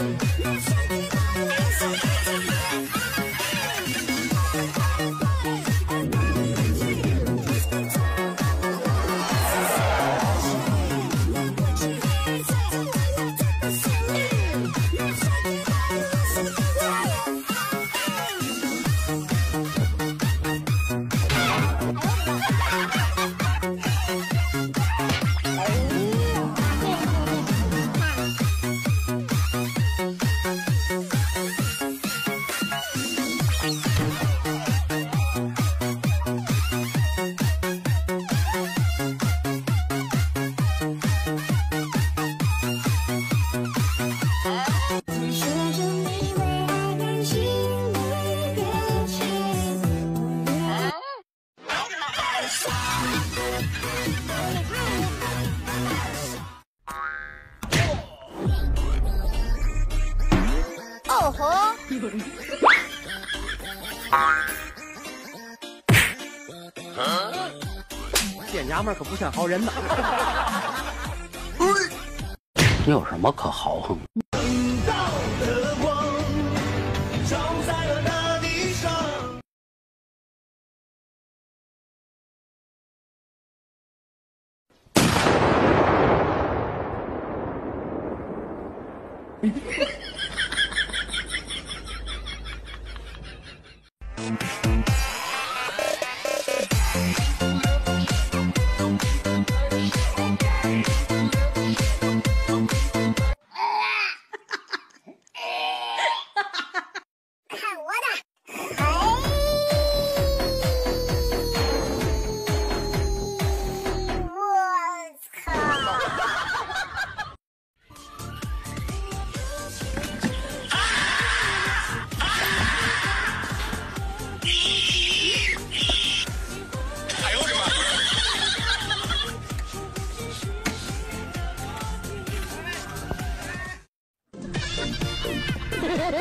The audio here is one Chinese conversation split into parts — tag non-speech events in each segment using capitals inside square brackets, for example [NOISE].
Let's. 口红。这娘们可不像好人呐。[LAUGHS] 你有什么可豪横？[LAUGHS] [LAUGHS]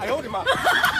哎呦我的妈！[LAUGHS]